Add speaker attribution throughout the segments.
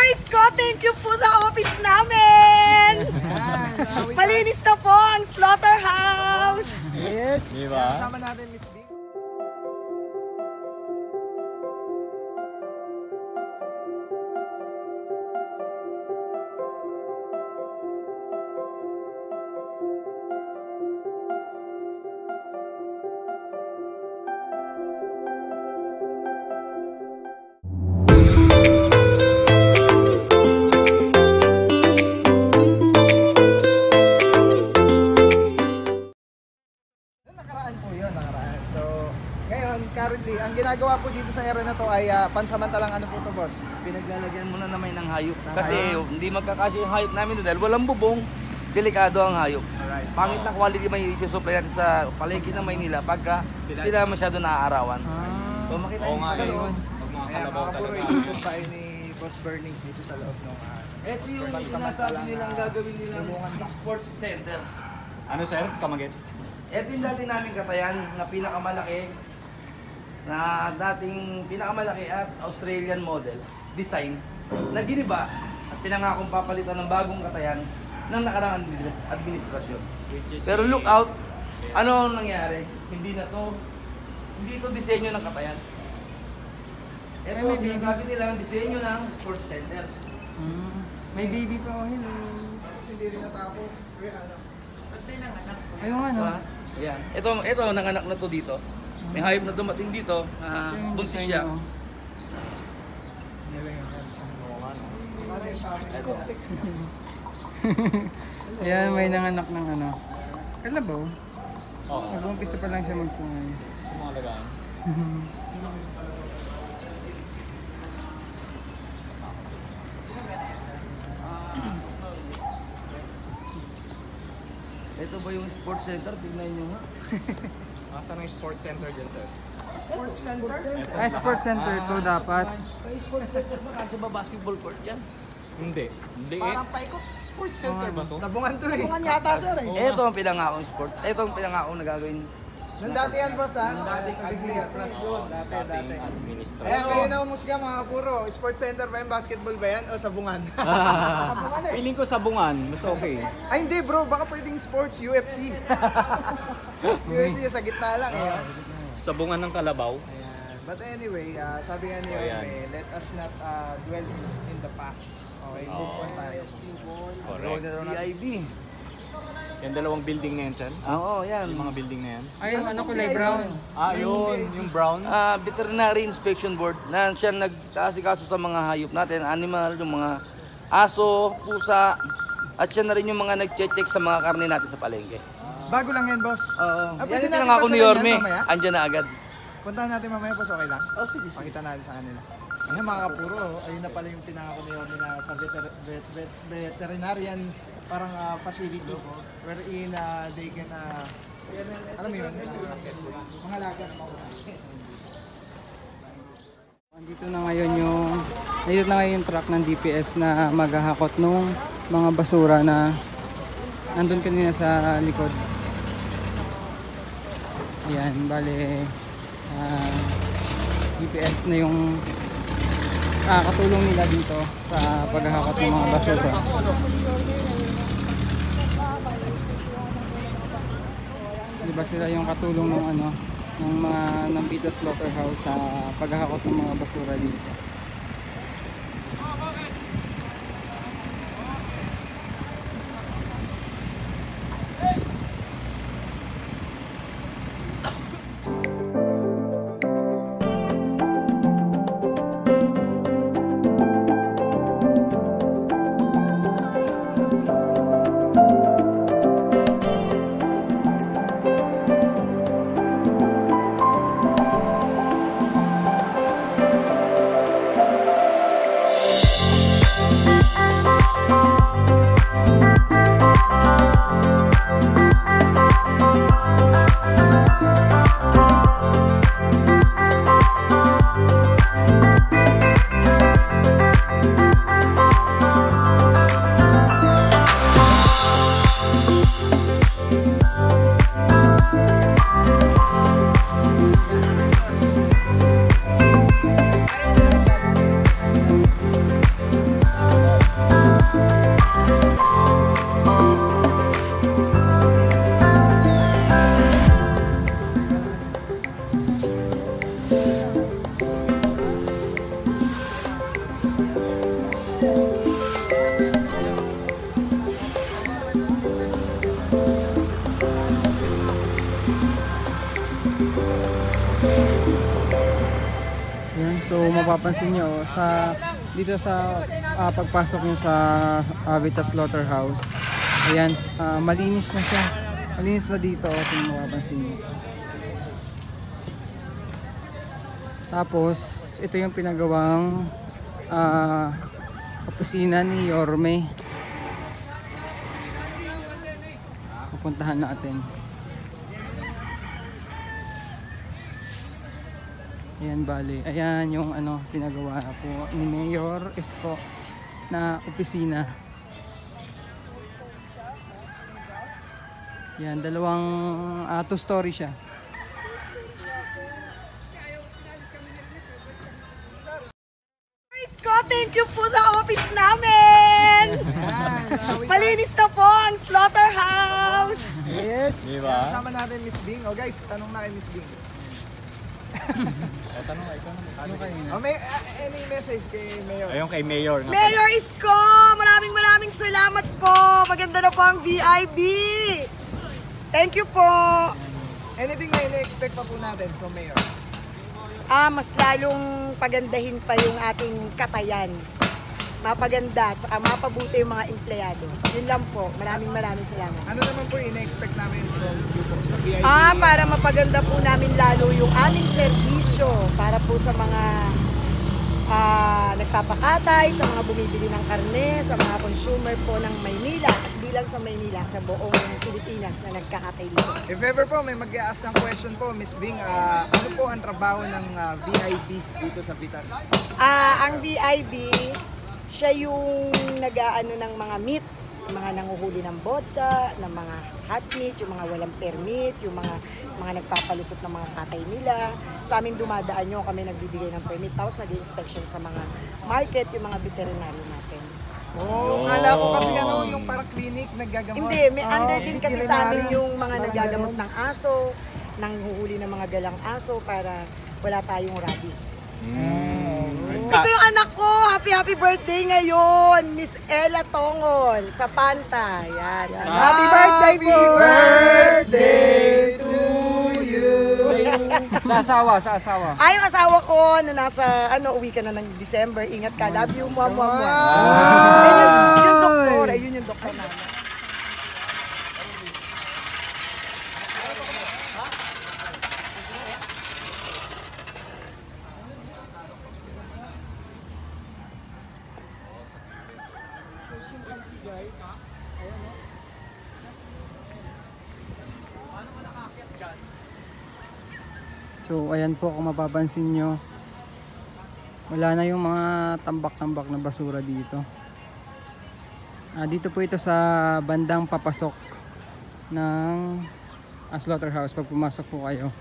Speaker 1: Sir Isko, thank you po sa office namin! Malinis na po ang slaughterhouse!
Speaker 2: Yes.
Speaker 3: Diba?
Speaker 2: Kasama natin Miss B. ginagawa po dito sa area na to ay ah, pansamantalang ano po to, boss?
Speaker 4: Pinaglalagyan muna naman ng hayop. Kasi hindi magkakasya yung hayop namin doon dahil walang bubong. Delikado ang hayop.
Speaker 2: Alright.
Speaker 4: Pangit na quality may isusupply natin sa palengke ng Maynila pagka sila masyado naaarawan. So makita
Speaker 3: Oo nga eh.
Speaker 4: yun.
Speaker 3: Pag mga
Speaker 2: Kaya
Speaker 3: kalabaw
Speaker 2: mga puro
Speaker 3: talaga.
Speaker 2: itutup tayo ni Boss Bernie dito sa loob ng ah,
Speaker 4: Ito yung sinasabi nilang
Speaker 2: ah,
Speaker 4: gagawin nilang sports center.
Speaker 3: Ano sir? Kamagit?
Speaker 4: Ito yung dati namin katayan na pinakamalaki na dating pinakamalaki at Australian model design na giniba at pinangakong papalitan ng bagong katayan ng nakarang administ- administrasyon.
Speaker 3: Which is
Speaker 4: Pero look out, ano ang nangyari? Hindi na to, hindi to disenyo ng katayan. Ito,
Speaker 5: may baby.
Speaker 4: sinasabi nila ang disenyo ng sports center.
Speaker 5: Mm. May baby pa, oh, hello.
Speaker 2: Tapos hindi rin natapos. Kuya, ano?
Speaker 5: Ayun nga, no?
Speaker 4: Diba? Ayan. Ito, ito, nanganak na to dito. May hayop na dumating dito,
Speaker 5: Ito yung
Speaker 4: buntis siya.
Speaker 5: oh. Ayan, may nanganak ng ano. Kalabaw.
Speaker 3: Oo.
Speaker 5: Nag-umpisa pa lang siya magsungay.
Speaker 3: Mga lagaan.
Speaker 4: Ito ba yung sports center? Tignan nyo nga.
Speaker 3: Nasaan ang sports center dyan sir?
Speaker 2: Sports center?
Speaker 5: Ah, sports center to dapat.
Speaker 4: Ay, sports center ba? Kasi ba basketball court yan?
Speaker 3: Hindi. Liit.
Speaker 2: Parang paikot.
Speaker 3: Sports center ba to?
Speaker 2: Sabungan to eh. Sabungan yata, sir eh.
Speaker 4: Ito ang pinangakong sport. Ito ang pinangakong na gagawin.
Speaker 2: Nung dati yan, boss, ha?
Speaker 4: Nung dating administrasyon.
Speaker 2: Dati, dati.
Speaker 3: administrasyon.
Speaker 2: Kaya kayo na umusga mga puro. Sports center ba yan? Basketball ba yan? O sabungan? sabungan eh.
Speaker 3: Feeling ko sabungan, mas okay.
Speaker 2: Ay hindi bro, baka pwedeng sports, UFC. UFC sa gitna lang eh.
Speaker 3: Sabungan ng kalabaw.
Speaker 2: Ayan. But anyway, ah, sabi nga ni
Speaker 3: ayan.
Speaker 2: Orme, let us not ah, dwell in the past. Okay, move on tayo.
Speaker 4: Correct. VIB.
Speaker 3: Yung dalawang building na yan sir.
Speaker 4: Ah, Oo, yan.
Speaker 3: Yung mga building na yan.
Speaker 5: Ayun, ano kulay brown.
Speaker 3: Ah, yun. Yung brown.
Speaker 4: Ah, Veterinary Inspection Board na siya nagkaasikaso sa mga hayop natin, animal, yung mga aso, pusa, at siya na rin yung mga nag-check sa mga karne natin sa palengke.
Speaker 2: Bago lang yan, boss.
Speaker 4: Oo.
Speaker 2: Ah,
Speaker 4: yan
Speaker 2: pwede
Speaker 4: yung
Speaker 2: natin
Speaker 4: pinangako ni
Speaker 2: pasalan yan
Speaker 4: Yorme.
Speaker 2: mamaya?
Speaker 4: Andyan na agad.
Speaker 2: Puntahan natin mamaya, boss, okay lang? Oh, sige. Pakita natin sa kanila. Ayan mga kapuro, ayun na pala yung pinangako ni Yorme na sa veter- vet- vet- veterinarian parang ah, facility wherein ah, they can, ah, alam mo yun, ah, mga laga ng mga
Speaker 5: Andito na ngayon yung andito na ngayon yung truck ng DPS na maghahakot nung mga basura na andun kanina sa likod. Ayan, bale ah, DPS na yung kakatulong nila dito sa paghahakot ng mga basura. Di ba sila yung katulong ng ano ng mga Nambita Slaughterhouse sa paghahakot ng mga basura dito. Mapapansin nyo, sa, dito sa ah, pagpasok nyo sa uh, Vita Slaughterhouse, ayan, ah, malinis na siya. Malinis na dito, kung mapapansin nyo. Tapos, ito yung pinagawang ah, opisina ni Yorme. Pupuntahan natin. Ayan, bali. Ayan yung ano, pinagawa na po ni Mayor Isko na opisina. Yan, dalawang uh, two-story siya.
Speaker 1: Isko, thank you po sa office namin! Malinis na po ang slaughterhouse!
Speaker 2: Yes.
Speaker 3: Diba?
Speaker 2: Kasama natin Miss Bing. O guys, tanong na kay Miss Bing.
Speaker 3: O, tanong ka, ikaw naman.
Speaker 2: O, may, uh, any message kay Mayor?
Speaker 3: Ayun kay Mayor. nga
Speaker 1: Mayor Isko, maraming maraming salamat po! Maganda na po ang VIB! Thank you po!
Speaker 2: Anything na ina-expect pa po natin from Mayor?
Speaker 1: Ah, mas lalong pagandahin pa yung ating katayan. Mapaganda, tsaka mapabuti yung mga empleyado. Yun lang po. Maraming maraming salamat.
Speaker 2: Ano naman po ina-expect namin from you po sa VIP?
Speaker 1: Ah, para mapaganda po namin lalo yung aming serbisyo para po sa mga ah, nagpapakatay, sa mga bumibili ng karne, sa mga consumer po ng Maynila, at di lang sa Maynila, sa buong Pilipinas na nagkakatay dito.
Speaker 2: If ever po may mag-aas ng question po, Miss Bing, ah, ano po ang trabaho ng ah, VIP dito sa Vitas?
Speaker 1: Ah, ang VIB, siya yung nag-aano ng mga meat, yung mga nanguhuli ng botcha, ng mga hot meat, yung mga walang permit, yung mga mga nagpapalusot ng mga katay nila. Sa amin dumadaan nyo, kami nagbibigay ng permit. Tapos nag-inspection sa mga market, yung mga veterinary natin.
Speaker 2: Oh, kala ko kasi ano, yung parang clinic naggagamot.
Speaker 1: Hindi, may under din kasi sa amin yung mga nagagamot ng aso, nanghuhuli ng mga galang aso para wala tayong rabies. Ito yung anak ko. Happy, happy birthday ngayon. Miss Ella Tongol sa Panta. Yan. Happy birthday po.
Speaker 2: birthday to you.
Speaker 5: Sa asawa, sa asawa.
Speaker 1: Ay, yung asawa ko na nasa, ano, uwi ka na ng December. Ingat ka. Love you, mua, mua, mua. Ayun yung doktor. Ayun yung doktor namin.
Speaker 5: So ayan po kung mapapansin nyo wala na yung mga tambak-tambak na basura dito. Ah, dito po ito sa bandang papasok ng ah, slaughterhouse pag pumasok po kayo.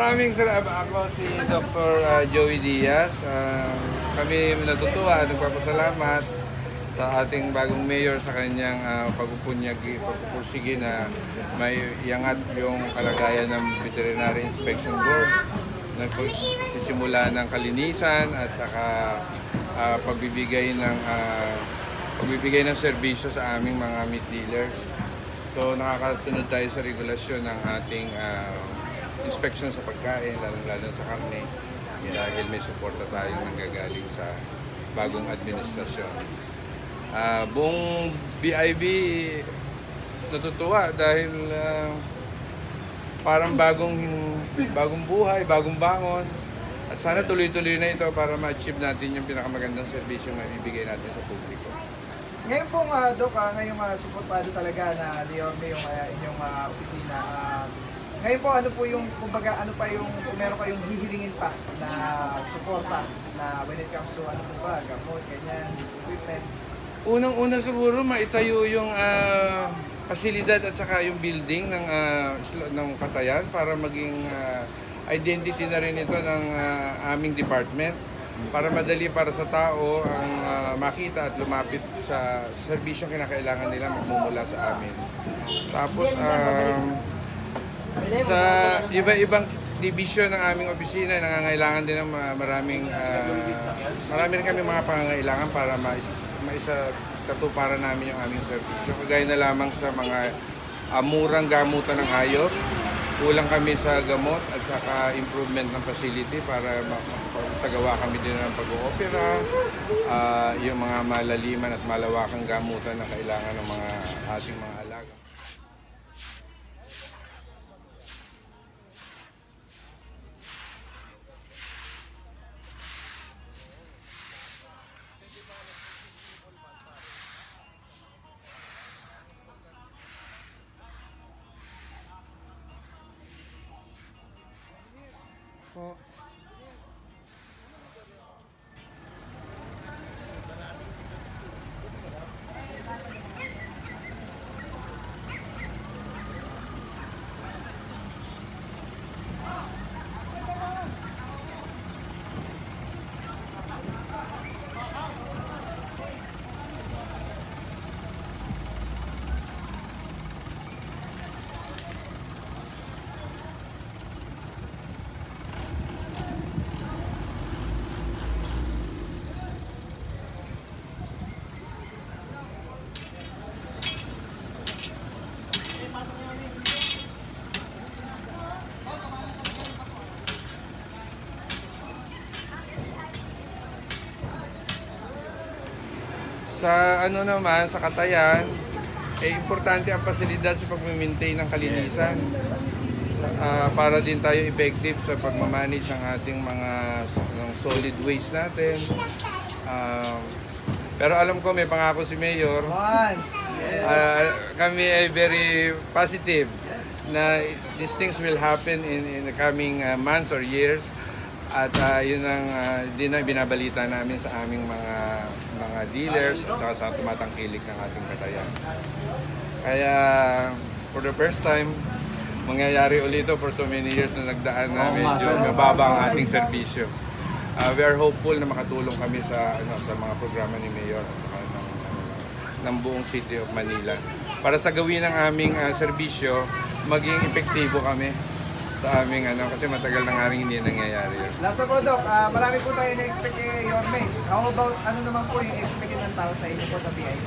Speaker 6: Maraming salamat. Ako si Dr. uh, Joey Diaz. Ah, kami natutuwa at nagpapasalamat sa ating bagong mayor sa kanyang uh, pagpupunyagi, pagpupursige na may iangat yung kalagayan ng Veterinary Inspection Board. Nagsisimula ng kalinisan at saka ah, pagbibigay ng ah, pagbibigay ng serbisyo sa aming mga meat dealers. So nakakasunod tayo sa regulasyon ng ating ah, inspection sa pagkain, lalo-lalo sa karne, dahil may suporta tayong nanggagaling sa bagong administrasyon. Ah, buong BIB natutuwa dahil ah, parang bagong bagong buhay, bagong bangon. At sana tuloy-tuloy na ito para ma-achieve natin yung pinakamagandang serbisyo na ibibigay natin sa publiko.
Speaker 2: Ngayon pong, uh, ah, ngayong uh, suportado talaga na Leon yung ah, inyong ah, opisina. ah, ngayon po, ano po yung, kumbaga, ano pa yung, kung meron kayong hihilingin pa na suporta na when it comes to ano po ba, gamot, ganyan, equipments.
Speaker 6: Unang-una siguro maitayo yung ah, pasilidad at saka yung building ng isla- ng Katayan para maging ah, identity na rin ito ng ah, aming department para madali para sa tao ang ah, makita at lumapit sa serbisyong kinakailangan nila magmumula sa amin. Tapos um, sa iba-ibang division ng aming opisina, nangangailangan din ng ma- maraming ah, marami rin kami mga pangangailangan para mais, maisa katuparan namin yung aming serbisyo. Kagaya na lamang sa mga ah, murang gamutan ng hayop, kulang kami sa gamot at saka improvement ng facility para ma- makapagawa kami din ng pag-oopera, ah, yung mga malaliman at malawakang gamutan na kailangan ng mga ating mga alaga.
Speaker 5: Po.
Speaker 6: Sa ano naman, sa Katayan, eh, importante ang pasilidad sa pag-maintain ng kalinisan. Ah, para din tayo effective sa pagmamanage ng ating mga ng solid waste natin. Ah, pero alam ko may pangako si Mayor. Ah, kami ay very positive na these things will happen in, in the coming ah, months or years. At ah, yun ang ah, din ang binabalita namin sa aming mga mga dealers at saka sa tumatangkilik ng ating katayan. Kaya for the first time, mangyayari ulit ito for so many years na nagdaan na medyo mababa ang ating serbisyo. Ah, we are hopeful na makatulong kami sa ano sa mga programa ni Mayor at saka ng, ng buong City of Manila. Para sa gawin ng aming ah, serbisyo, maging epektibo kami sa aming ano kasi matagal na nga rin hindi nangyayari yun.
Speaker 2: Last po, Doc. Ah, marami po tayo na-expect kay Yorme. How about, ano naman po yung expect ng tao sa inyo po sa PIC?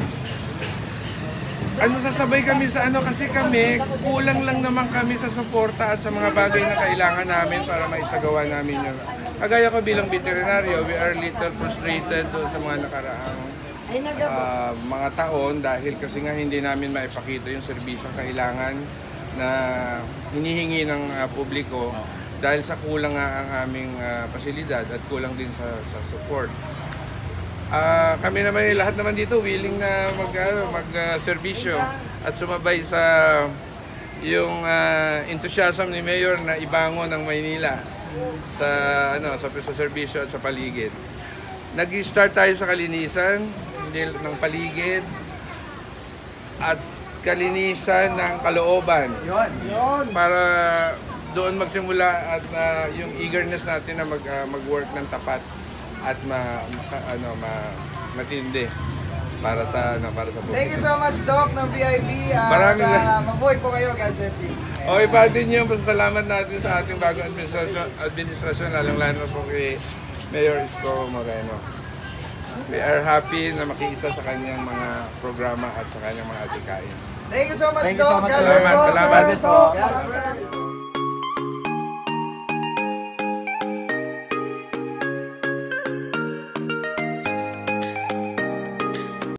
Speaker 6: Ano sasabay kami sa ano kasi kami kulang lang naman kami sa suporta at sa mga bagay na kailangan namin para maisagawa namin yun. Kagaya ko bilang veterinaryo, we are little frustrated doon sa mga nakaraang ah, mga taon dahil kasi nga hindi namin maipakita yung serbisyong kailangan na hinihingi ng ah, publiko dahil sa kulang nga ang aming ah, pasilidad at kulang din sa, sa support. Ah, kami naman lahat naman dito willing na mag ano, mag ah, serbisyo at sumabay sa yung ah, enthusiasm ni Mayor na ibangon ng Maynila sa ano sa, sa serbisyo at sa paligid. Nag-start tayo sa kalinisan ng paligid at kalinisan ng kalooban
Speaker 2: Yun. Yun.
Speaker 6: para doon magsimula at ah, yung eagerness natin na mag, ah, mag-work ng tapat at ma, maka- ano ma, matindi para sa ano para sa
Speaker 2: Thank you
Speaker 6: publiko.
Speaker 2: so much, Doc, ng BIB. At
Speaker 6: Maraming
Speaker 2: uh, mabuhay po kayo. God bless you.
Speaker 6: Okay pa din yung pasasalamat natin sa ating bagong administrasyon, administrasyon lalong lalo po kay Mayor Isko Moreno. We are happy na makiisa sa kanyang mga programa at sa kanyang mga atikain.
Speaker 2: Thank you so much,
Speaker 3: Thank you so much,
Speaker 2: God bless
Speaker 6: Salamat,
Speaker 2: po.
Speaker 6: salamat.
Speaker 2: God bless po.